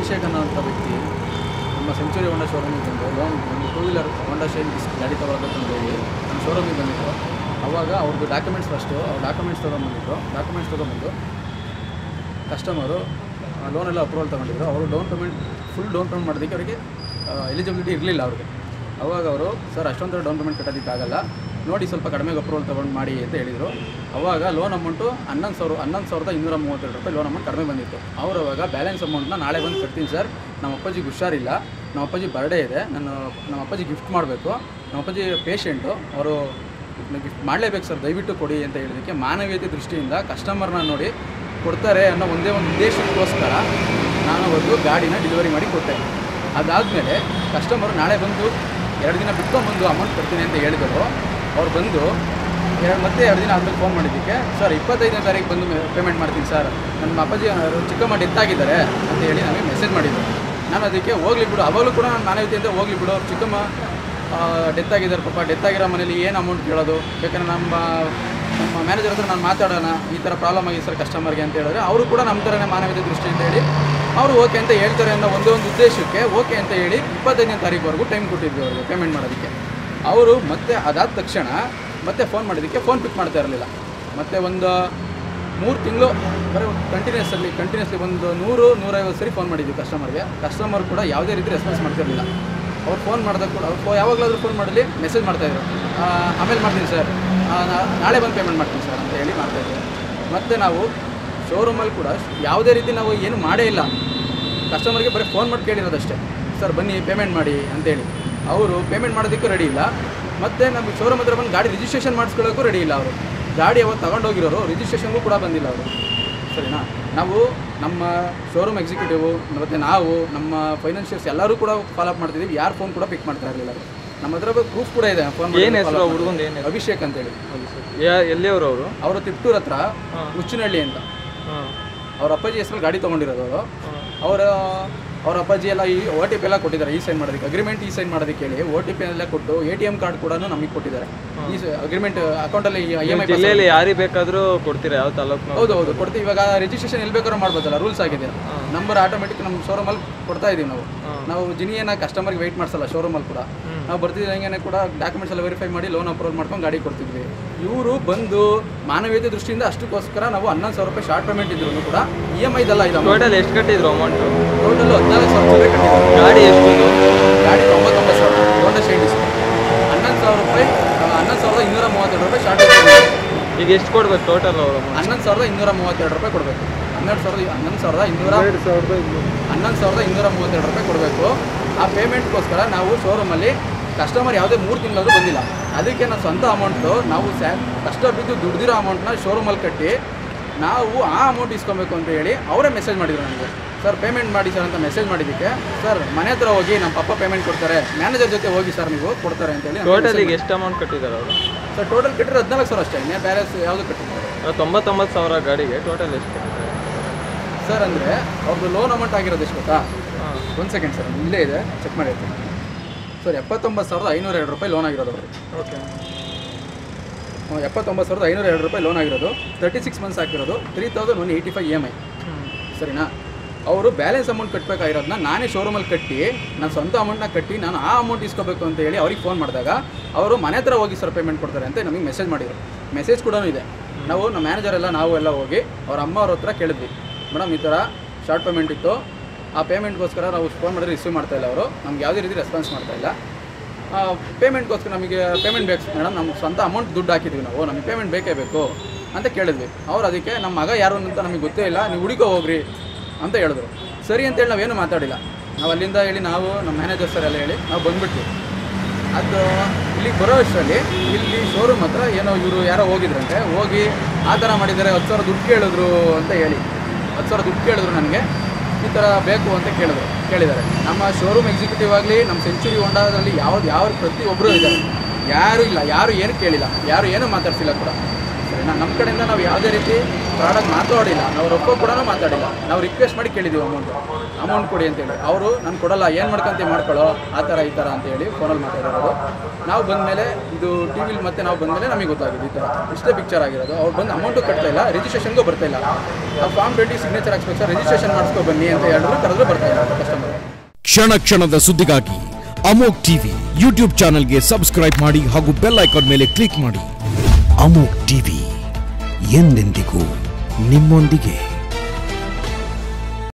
ಅಭಿಷೇಕ್ ಅನ್ನೋಂಥ ವ್ಯಕ್ತಿ ನಮ್ಮ ಸೆಂಚುರಿ ಹೋಂಡಾ ಶೋರೂಮಿಗೆ ಬಂದು ಲೋನ್ ಒಂದು ಟೂ ವೀಲರ್ ಹೋಂಡಾ ಶೈನ್ ಗಾಡಿ ತೊಗೊಳ್ಬೇಕಂತ ಹೇಳಿ ನಮ್ಮ ಶೋರೂಮಿಗೆ ಬಂದಿತ್ತು ಅವಾಗ ಅವ್ರದ್ದು ಡಾಕ್ಯುಮೆಂಟ್ಸ್ ಫಸ್ಟು ಅವ್ರ ಡಾಕ್ಯುಮೆಂಟ್ಸ್ ತೊಗೊಂಬಂದಿದ್ರು ಡಾಕ್ಯುಮೆಂಟ್ಸ್ ತೊಗೊಂಬಂದು ಕಸ್ಟಮರು ಎಲ್ಲ ಅಪ್ರೂವಲ್ ತೊಗೊಂಡಿದ್ರು. ಅವರು down payment full down payment ಮಾಡೋದಕ್ಕೆ ಅವರಿಗೆ ಎಲಿಜಿಬಿಲಿಟಿ ಇರಲಿಲ್ಲ ಅವ್ರಿಗೆ. ಅವಾಗ ಅವರು, ಸರ್, ಅಷ್ಟೊಂದು ಡೌನ್ ಪೇಮೆಂಟ್ ಕಟ್ಟೋದಕ್ಕಾಗಲ್ಲ. ನೋಡಿ ಸ್ವಲ್ಪ ಕಡಿಮೆಗೆ ಅಪ್ರೂವಲ್ ತೊಗೊಂಡು ಮಾಡಿ ಅಂತ ಹೇಳಿದರು. ಅವಾಗ ಲೋನ್ ಅಮೌಂಟು ಹನ್ನೊಂದು ಸಾವಿರ, ಹನ್ನೊಂದು ಸಾವಿರದ ಇನ್ನೂರ ಮೂವತ್ತೆರಡು ರೂಪಾಯಿ ಲೋನ್ ಅಮೌಂಟ್ ಕಡಿಮೆ ಬಂದಿತ್ತು. ಅವರು ಅವಾಗ ಬ್ಯಾಲೆನ್ಸ್ ಅಮೌಂಟ್ನ ನಾಳೆ ಬಂದು ಕಟ್ತೀನಿ ಸರ್ ನಮ್ಮ ಅಪ್ಪಾಜಿಗೆ ಹುಷಾರಿಲ್ಲ. ನಮ್ಮ ಅಪ್ಪಾಜಿ ಬರ್ಡೇ ಇದೆ. ನಾನು ನಮ್ಮ ಅಪ್ಪಾಜಿ ಗಿಫ್ಟ್ ಮಾಡಬೇಕು. ನಮ್ಮ ಅಪ್ಪಾಜಿ ಪೇಷೆಂಟು ಅವರು ಗಿಫ್ಟ್ ಮಾಡಲೇಬೇಕು ಸರ್ ದಯವಿಟ್ಟು ಕೊಡಿ ಅಂತ ಹೇಳಿದ್ದಕ್ಕೆ ಮಾನವೀಯತೆ ದೃಷ್ಟಿಯಿಂದ ಕಸ್ಟಮರ್ನ ನೋಡಿ ಕೊಡ್ತಾರೆ ಅನ್ನೋ ಒಂದೇ ಒಂದು ಉದ್ದೇಶಕ್ಕೋಸ್ಕರ ನಾನು ಒಂದು ಗಾಡಿನ ಡೆಲಿವರಿ ಮಾಡಿ ಕೊಟ್ಟೆ. ಅದಾದಮೇಲೆ ಕಸ್ಟಮರು ನಾಳೆ ಬಂದು ಎರಡು ದಿನ ಬಿಟ್ಕೊಂಡು ಬಂದು ಅಮೌಂಟ್ ಕೊಡ್ತೀನಿ ಅಂತ ಹೇಳಿದರು. ಅವ್ರು ಬಂದು ಎರಡು ಮತ್ತೆ ಎರಡು ದಿನ ಆದ್ಮೇಲೆ ಫೋನ್ ಮಾಡಿದ್ದಕ್ಕೆ, ಸರ್, ಇಪ್ಪತ್ತೈದನೇ ತಾರೀಕು ಬಂದು ಪೇಮೆಂಟ್ ಮಾಡ್ತೀನಿ ಸರ್. ನಮ್ಮ ಅಪ್ಪಾಜಿ ಅವರು ಚಿಕ್ಕಮ್ಮ ಡೆತ್ ಆಗಿದ್ದಾರೆ, ಅಂತ ಹೇಳಿ ನನಗೆ ಮೆಸೇಜ್ ಮಾಡಿದ್ರು. ನಾನು ಅದಕ್ಕೆ, ಹೋಗ್ಲಿ ಬಿಡು, ಅವಾಗಲೂ ಕೂಡ ನಾನು ಮಾನವೀಯತೆಯಿಂದ ಹೋಗ್ಲಿ ಬಿಡು ಚಿಕ್ಕಮ್ಮ ಡೆತ್ ಆಗಿದ್ದಾರೆ ಪಾಪ ಡೆತ್ ಆಗಿರೋ ಮನೇಲಿ ಏನು ಅಮೌಂಟ್ ಕೇಳೋದು? ಬೇಕಾದ್ರೆ ನಮ್ಮ ನಮ್ಮ ಮ್ಯಾನೇಜರ್ ಹತ್ರ ನಾನು ಮಾತಾಡೋಣ, ಈ ಥರ ಪ್ರಾಬ್ಲಮ್ ಆಗಿದೆ ಸರ್ ಕಸ್ಟಮರ್ಗೆ ಅಂತ ಹೇಳಿದ್ರೆ, ಅವರು ಕೂಡ ನಮ್ಮ ಥರನೇ ಮಾನವೀಯತೆ ದೃಷ್ಟಿಯಿಂದ ಹೇಳಿ, ಅವರು ಓಕೆ ಅಂತ ಹೇಳ್ತಾರೆ ಅನ್ನೋ ಒಂದೇ ಒಂದು ಉದ್ದೇಶಕ್ಕೆ ಓಕೆ ಅಂತ ಹೇಳಿ ಇಪ್ಪತ್ತೈದನೇ ತಾರೀಕುವರೆಗೂ ಟೈಮ್ ಕೊಟ್ಟಿದ್ವಿ ಅವ್ರಿಗೆ ಪೇಮೆಂಟ್ ಮಾಡೋದಕ್ಕೆ. ಅವರು ಮತ್ತೆ ಅದಾದ ತಕ್ಷಣ ಮತ್ತೆ ಫೋನ್ ಮಾಡಿದ್ದಕ್ಕೆ ಫೋನ್ ಪಿಕ್ ಮಾಡ್ತಾ ಇರಲಿಲ್ಲ. ಮತ್ತೆ ಒಂದು ಮೂರು ತಿಂಗಳು, ಬರೀ ಕಂಟಿನ್ಯೂಸ್ ಅಲ್ಲಿ ಕಂಟಿನ್ಯೂಸ್ಲಿ ಒಂದು ನೂರು, ನೂರೈವತ್ತು ಸರಿ ಫೋನ್ ಮಾಡಿದ್ವಿ ಕಸ್ಟಮರ್ಗೆ ಕಸ್ಟಮರ್ ಕೂಡ ಯಾವುದೇ ರೀತಿ ರೆಸ್ಪಾನ್ಸ್ ಮಾಡ್ತಿರಲಿಲ್ಲ ಅವ್ರು ಫೋನ್ ಮಾಡಿದಾಗ ಕೂಡ, ಅವ್ರು ಯಾವಾಗಲಾದ್ರೂ ಫೋನ್ ಮಾಡಲಿ ಮೆಸೇಜ್ ಮಾಡ್ತಾಯಿದ್ರು ಆಮೇಲೆ ಮಾಡ್ತೀನಿ ಸರ್ ನಾಳೆ ಬಂದು ಪೇಮೆಂಟ್ ಮಾಡ್ತೀನಿ ಸರ್ ಅಂತ ಹೇಳಿ ಮಾಡ್ತಾಯಿದ್ರು ಮತ್ತು ನಾವು ಶೋರೂಮಲ್ಲಿ ಕೂಡ ಯಾವುದೇ ರೀತಿ ನಾವು ಏನು ಮಾಡೇ ಇಲ್ಲ. ಕಸ್ಟಮರ್ಗೆ ಬರೀ ಫೋನ್ ಮಾಡಿ ಕೇಳಿರೋದಷ್ಟೇ. ಸರ್ ಬನ್ನಿ ಪೇಮೆಂಟ್ ಮಾಡಿ ಅಂತೇಳಿ ಅವರು ಪೇಮೆಂಟ್ ಮಾಡೋದಕ್ಕೂ ರೆಡಿ ಇಲ್ಲ. ಮತ್ತು ನಮಗೆ ಶೋರೂಮ್ ಹತ್ರ ಬಂದು ಗಾಡಿ ರಿಜಿಸ್ಟ್ರೇಷನ್ ಮಾಡಿಸ್ಕೊಳ್ಳೋಕ್ಕೂ ರೆಡಿ ಇಲ್ಲ ಅವರು. ಗಾಡಿ ಅವತ್ತು ತಗೊಂಡೋಗಿರೋರು ರಿಜಿಸ್ಟ್ರೇಷನ್ಗೂ ಕೂಡ ಬಂದಿಲ್ಲ ಅವರು. ಸರಿನಾ? ನಾವು ನಮ್ಮ ಶೋರೂಮ್ ಎಕ್ಸಿಕ್ಯೂಟಿವ್ ಮತ್ತು ನಾವು ನಮ್ಮ ಫೈನಾನ್ಷಿಯಲ್ಸ್ ಎಲ್ಲರೂ ಕೂಡ ಫಾಲೋ ಅಪ್ ಮಾಡ್ತಿದ್ದೀವಿ. ಯಾರು ಫೋನ್ ಕೂಡ ಪಿಕ್ ಮಾಡ್ತಾ ಇರಲಿಲ್ಲ ನಮ್ಮ ಹತ್ರ ಪ್ರೂಫ್ ಕೂಡ ಇದೆ. ಫೋನ್ ಏನು ಹೆಸರು ಹುಡುಗಂದು ಏನು ಅಭಿಷೇಕ್ ಅಂತೇಳಿ ಎಲ್ಲಿಯವರು ಅವರು? ಅವರು ತಿಪ್ಟೂರ್ ಹತ್ರ ಉಚ್ಚಿನಹಳ್ಳಿ ಅಂತ. ಅವ್ರ ಅಪ್ಪಾಜಿ ಹೆಸರು ಗಾಡಿ ತೊಗೊಂಡಿರೋದು ಅವರು. ಅವರ ಅವ್ರ ಅಪ್ಪಾಜಿ ಎಲ್ಲ ಈ ಓ ಟಿ ಪಿ ಎಲ್ಲ ಕೊಟ್ಟಿದ್ದಾರೆ ಈ ಸೈನ್ ಮಾಡೋದಕ್ಕೆ. ಅಗ್ರಿಮೆಂಟ್ ಈ ಸೈನ್ ಮಾಡೋದಕ್ಕೆ ಹೇಳಿ ಓ ಟಿ ಪಿ ಎಲ್ಲ ಕೊಟ್ಟು ಎ ಟಿ ಎಂ ಕಾರ್ಡ್ ಕೂಡ ನಮಗೆ ಕೊಟ್ಟಿದ್ದಾರೆ. ಈ ಅಗ್ರಿಮೆಂಟ್ ಅಕೌಂಟಲ್ಲಿ ಇ ಎಂ ಐ ಜಿಲ್ಲೆಯಲ್ಲಿ ಯಾರಿಗೆ ಬೇಕಾದರೂ ಕೊಡ್ತೀರಾ ಯಾವ ತಾಲೂಕು ಹೌದು ಹೌದು ಕೊಡ್ತೀವಿ. ಇವಾಗ ರಿಜಿಸ್ಟ್ರೇಷನ್ ಎಲ್ಲಿ ಬೇಕಾದ್ರೂ ಮಾಡ್ಬೋದಲ್ಲ ರೂಲ್ಸ್ ಆಗಿದೆ. ನಂಬರ್ ಆಟೋಮೆಟಿಕ್ ನಮ್ಮ ಶೋರೂಮಲ್ಲಿ ಕೊಡ್ತಾ ಇದೀವಿ ನಾವು. ನಾವು ಜಿನಿಯನ್ನ ಕಸ್ಟಮರ್ಗೆ ವೆಯ್ಟ್ ಮಾಡಿಸಲ್ಲ ಶೋರೂಮಲ್ಲಿ ಕೂಡ. ನಾವು ಬರ್ತಿದ್ದಂಗೆ ಕೂಡ ಡಾಕ್ಯುಮೆಂಟ್ಸ್ ಎಲ್ಲ ವೆರಿಫೈ ಮಾಡಿ ಲೋನ್ ಅಪ್ರೂವಲ್ ಮಾಡ್ಕೊಂಡು ಗಾಡಿ ಕೊಡ್ತಿದ್ವಿ. ಇವರು ಬಂದು ಮಾನವೀಯತೆ ದೃಷ್ಟಿಯಿಂದ ಅಷ್ಟಕ್ಕೋಸ್ಕರ ನಾವು ಹನ್ನೊಂದು ಸಾವಿರ ರೂಪಾಯಿ ಶಾರ್ಟ್ ಪೇಮೆಂಟ್ ಇದ್ರು ಕೂಡ ಇ ಎಂ ಐದಲ್ಲ ಇದು ಟೋಟಲ್ ಎಷ್ಟು ಕಟ್ಟಿದ್ರು ಅಮೌಂಟು ಟೋಟಲ್ ಹದಿನಾಲ್ಕು ಸಾವಿರ ರೂಪಾಯಿ ಕಟ್ಟಿದ್ದು ಗಾಡಿ ಎಷ್ಟು ಗಾಡಿ ತೊಂಬತ್ತೊಂಬತ್ತು ಸಾವಿರ ಹೋಂಡಾ ಶೈನ್ ಡಿಸ್ಕೌಂಟ್ ಹನ್ನೊಂದು ಸಾವಿರ ರೂಪಾಯಿ ಹನ್ನೊಂದು ಸಾವಿರದ ಇನ್ನೂರ ಮೂವತ್ತೆರಡು ರೂಪಾಯಿ ಶಾರ್ಟ್ ಈಗ ಎಷ್ಟು ಕೊಡ್ಬೇಕು ಟೋಟಲ್ ಅವರು ಹನ್ನೊಂದು ಸಾವಿರದ ಇನ್ನೂರ ಮೂವತ್ತೆರಡು ರೂಪಾಯಿ ಕೊಡಬೇಕು. ಹನ್ನೆರಡು ಸಾವಿರದ ಹನ್ನೊಂದು ಸಾವಿರದ ಇನ್ನೂರ ಹನ್ನೊಂದು ಸಾವಿರದ ಇನ್ನೂರ ಮೂವತ್ತೆರಡು ರೂಪಾಯಿ ಕೊಡಬೇಕು. ಆ ಪೇಮೆಂಟ್ಗೋಸ್ಕರ ನಾವು ಶೋರೂಮಲ್ಲಿ ಕಸ್ಟಮರ್ ಯಾವುದೇ ಮೂರು ತಿಂಗಳಾದರೂ ಬಂದಿಲ್ಲ. ಅದಕ್ಕೆ ನಾವು ಸ್ವಂತ ಅಮೌಂಟು ನಾವು ಸ್ಯಾ ಕಷ್ಟ ಬಿದ್ದು ದುಡ್ದಿರೋ ಅಮೌಂಟ್ನ ಶೋರೂಮಲ್ಲಿ ಕಟ್ಟಿ ನಾವು ಆ ಅಮೌಂಟ್ ಇಸ್ಕೊಬೇಕು ಅಂತ ಹೇಳಿ ಅವರೇ ಮೆಸೇಜ್ ಮಾಡಿದ್ರು ನನಗೆ ಸರ್ ಪೇಮೆಂಟ್ ಮಾಡಿ ಸರ್ ಅಂತ ಮೆಸೇಜ್ ಮಾಡಿದ್ದಕ್ಕೆ ಸರ್ ಮನೆ ಹತ್ರ ಹೋಗಿ ನಮ್ಮ ಪಪ್ಪ ಪೇಮೆಂಟ್ ಕೊಡ್ತಾರೆ. ಮ್ಯಾನೇಜರ್ ಜೊತೆ ಹೋಗಿ ಸರ್ ನೀವು ಕೊಡ್ತಾರೆ ಅಂತೇಳಿ ಹೇಳಿ ಟೋಟಲ್ ಈಗ ಎಷ್ಟು ಅಮೌಂಟ್ ಕಟ್ಟಿದ್ದಾರೆ ಅವರು? ಸರ್ ಟೋಟಲ್ ಕಟ್ಟಿರೋ ಹದಿನಾಲ್ಕು ಸಾವಿರ ಅಷ್ಟೇ ಇನ್ನೇ ಬ್ಯಾಲೆನ್ಸ್ ಯಾವುದು ಕಟ್ಟಿದ್ದಾರೆ ತೊಂಬತ್ತೊಂಬತ್ತು ಸಾವಿರ ಗಾಡಿಗೆ ಟೋಟಲ್ ಎಷ್ಟು ಸರ್ ಅಂದರೆ ಅವ್ರದ್ದು ಲೋನ್ ಅಮೌಂಟ್ ಆಗಿರೋದು ಎಷ್ಟು ಗೊತ್ತಾ? ಹಾಂ. ಒಂದು ಸೆಕೆಂಡ್ ಸರ್ ಇಲ್ಲೇ ಇದೆ ಚೆಕ್ ಮಾಡಿ ಹೇಳ್ತೀನಿ ಸರ್ ಎಪ್ಪತ್ತೊಂಬತ್ತು ಸಾವಿರದ ಐನೂರ ಎರಡು ರೂಪಾಯಿ ಲೋನ್ ಆಗಿರೋದು ಅವರು ಓಕೆ. ಎಪ್ಪತ್ತೊಂಬತ್ತು ಸಾವಿರದ ಐನೂರ ಎರಡು ರೂಪಾಯಿ ಲೋನ್ ಆಗಿರೋದು. ತರ್ಟಿ ಸಿಕ್ಸ್ ಮಂತ್ಸ್ ಹಾಕಿರೋದು three thousand one eighty five E M I ಸರಿನಾ? ಅವರು ಬ್ಯಾಲೆನ್ಸ್ ಅಮೌಂಟ್ ಕಟ್ಟಬೇಕಾಗಿರೋದನ್ನ ನಾನೇ ಶೋರೂಮಲ್ಲಿ ಕಟ್ಟಿ, ನಾನು ಸ್ವಂತ ಅಮೌಂಟ್ನ ಕಟ್ಟಿ, ನಾನು ಆ ಅಮೌಂಟ್ ಇಸ್ಕೋಬೇಕು ಅಂತ ಹೇಳಿ ಅವ್ರಿಗೆ ಫೋನ್ ಮಾಡಿದಾಗ, ಅವರು ಮನೆ ಹತ್ರ ಹೋಗಿ ಸರ್ ಪೇಮೆಂಟ್ ಕೊಡ್ತಾರೆ ಅಂತ ನಮಗೆ ಮೆಸೇಜ್ ಮಾಡಿದರು. ಮೆಸೇಜ್ ಕೂಡ ಇದೆ. ನಾವು ನಮ್ಮ ಮ್ಯಾನೇಜರ್ ಎಲ್ಲ, ನಾವು ಎಲ್ಲ ಹೋಗಿ ಅವ್ರ ಅಮ್ಮ ಅವ್ರ ಹತ್ರ ಕೇಳಿದ್ವಿ. ಮೇಡಮ್, ಈ ಥರ ಶಾರ್ಟ್ ಪೇಮೆಂಟ್ ಇತ್ತು. ಆ ಪೇಮೆಂಟ್ಗೋಸ್ಕರ ನಾವು ಫೋನ್ ಮಾಡಿದ್ರೆ ರಿಸೀವ್ ಮಾಡ್ತಾ ಇಲ್ಲ ಅವರು. ನಮ್ಗೆ ಯಾವುದೇ ರೀತಿ ರೆಸ್ಪಾನ್ಸ್ ಮಾಡ್ತಾ ಇಲ್ಲ. ಪೇಮೆಂಟ್ಗೋಸ್ಕರ ನಮಗೆ ಪೇಮೆಂಟ್ ಬೇಕು. ಮೇಡಮ್, ನಮ್ಗೆ ಸ್ವಂತ ಅಮೌಂಟ್ ದುಡ್ಡು ಹಾಕಿದ್ವಿ ನಾವು. ನಮಗೆ ಪೇಮೆಂಟ್ ಬೇಕೇ ಬೇಕು. ಅಂತ ಕೇಳಿದ್ವಿ. ಅವ್ರು ಅದಕ್ಕೆ, ನಮ್ಮ ಮಗ ಯಾರು ಅಂತ ನಮಗೆ ಗೊತ್ತೇ ಇಲ್ಲ. ನೀವು ಹುಡುಕೋ ಹೋಗ್ರಿ. ಅಂತ ಹೇಳಿದ್ರು. ಸರಿ ಅಂತೇಳಿ ನಾವೇನು ಮಾತಾಡಿಲ್ಲ. ನಾವು ಅಲ್ಲಿಂದ ಹೇಳಿ ನಾವು ನಮ್ಮ ಮ್ಯಾನೇಜರ್ ಸರ್ ಎಲ್ಲ ಹೇಳಿ ನಾವು ಬಂದ್ಬಿಟ್ವಿ. ಅದು ಇಲ್ಲಿಗೆ ಬರೋ ಅಷ್ಟರಲ್ಲಿ ಇಲ್ಲಿ ಶೋರೂಮ್ ಹತ್ರ ಏನೋ ಇವರು ಯಾರೋ ಹೋಗಿದ್ರಂತೆ. ಹೋಗಿ ಆ ಥರ ಮಾಡಿದ್ದಾರೆ, ಹತ್ತು ಸಾವಿರ ದುಡ್ಡು ಕೇಳಿದ್ರು ಅಂತ ಹೇಳಿ. ಹತ್ತು ಸಾವಿರ ದುಡ್ಡು ಕೇಳಿದ್ರು ನನಗೆ. ಈ ಥರ ಬೇಕು ಅಂತ ಕೇಳಿದ್ರು, ಕೇಳಿದ್ದಾರೆ. ನಮ್ಮ ಶೋರೂಮ್ ಎಕ್ಸಿಕ್ಯೂಟಿವ್ ಆಗಲಿ, ನಮ್ಮ ಸೆಂಚುರಿ ಹೊಂಡಾದಲ್ಲಿ ಯಾವ್ದು ಯಾವ ಪ್ರತಿಯೊಬ್ಬರೂ ಇದ್ದಾರೆ. ಯಾರೂ ಇಲ್ಲ, ಯಾರು ಏನು ಕೇಳಿಲ್ಲ, ಯಾರು ಏನೂ ಮಾತಾಡ್ಸಿಲ್ಲ ಕೂಡ. ನಮ್ಮ ಕಡೆಯಿಂದ ನಾವು ಯಾವುದೇ ರೀತಿ ಪ್ರಾಡಕ್ಟ್ ಮಾತಾಡಿಲ್ಲ, ನಾವು ರೊಕ್ಕ ಕೂಡ ಮಾತಾಡಿಲ್ಲ. ನಾವು ರಿಕ್ವೆಸ್ಟ್ ಮಾಡಿ ಕೇಳಿದ್ದೀವಿ ಅಮೌಂಟ್ ಅಮೌಂಟ್ ಕೊಡಿ ಅಂತೇಳಿ. ಅವರು ನಾನು ಕೊಡಲ್ಲ, ಏನು ಮಾಡ್ಕೊಂತೀವಿ ಮಾಡ್ಕೊಳ್ಳೋ ಆ ಥರ, ಈ ಥರ ಅಂತೇಳಿ ಫೋನಲ್ಲಿ ಮಾತಾಡೋದು ನಾವು ಬಂದಮೇಲೆ ಇದು ಟಿ ವಿಲಿ ಮತ್ತೆ ನಾವು ಬಂದ ಮೇಲೆ ನಮಗೆ ಗೊತ್ತಾಗಿದೆ ಈ ಥರ. ಇಷ್ಟೇ ಪಿಕ್ಚರ್ ಆಗಿರೋದು. ಅವ್ರು ಬಂದು ಅಮೌಂಟು ಕಟ್ತಾ ಇಲ್ಲ ರಿಜಿಸ್ಟ್ರೇಷನ್ಗೂ ಬರ್ತಾ ಇಲ್ಲ. ನಾವು ಫಾರ್ಮ್ ಟ್ವೆಂಟಿ ಸಿಗ್ನೇಚರ್ ಹಾಕ್ಸ್ಬೇಕು ರಿಜಿಸ್ಟ್ರೇಷನ್ ಮಾಡಿಸ್ಕೊ ಬನ್ನಿ ಅಂತ ಹೇಳಿದ್ರು ಕರೆದ್ರು ಬರ್ತಾ ಇಲ್ಲ ಕಸ್ಟಮರ್ ಕ್ಷಣ ಕ್ಷಣದ ಸುದ್ದಿಗಾಗಿ ಅಮೋಕ್ ಟಿವಿ ಯೂಟ್ಯೂಬ್ ಚಾನಲ್ಗೆ ಸಬ್ಸ್ಕ್ರೈಬ್ ಮಾಡಿ ಹಾಗೂ ಬೆಲ್ ಐಕಾನ್ ಮೇಲೆ ಕ್ಲಿಕ್ ಮಾಡಿ. ಅಮೋಕ್ ಟಿವಿ ಎಂದೆಂದಿಗೂ ನಿಮ್ಮೊಂದಿಗೆ.